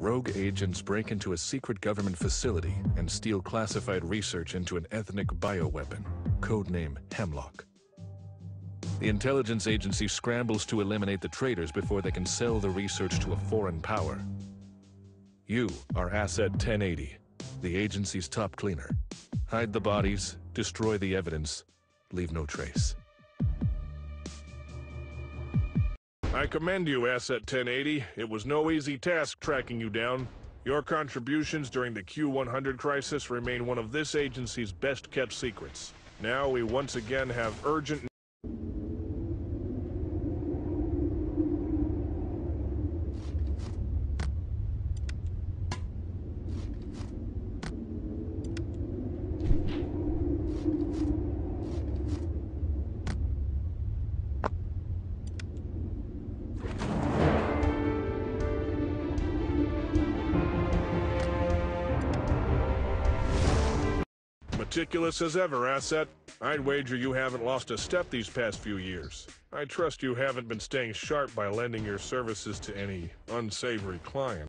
rogue agents break into a secret government facility and steal classified research into an ethnic bioweapon, codename Hemlock. The intelligence agency scrambles to eliminate the traitors before they can sell the research to a foreign power. You are Asset 1080, the agency's top cleaner. Hide the bodies, destroy the evidence, leave no trace. I commend you, Asset 1080. It was no easy task tracking you down. Your contributions during the Q-100 crisis remain one of this agency's best-kept secrets. Now we once again have urgent Meticulous as ever, Asset. I'd wager you haven't lost a step these past few years. I trust you haven't been staying sharp by lending your services to any unsavory client.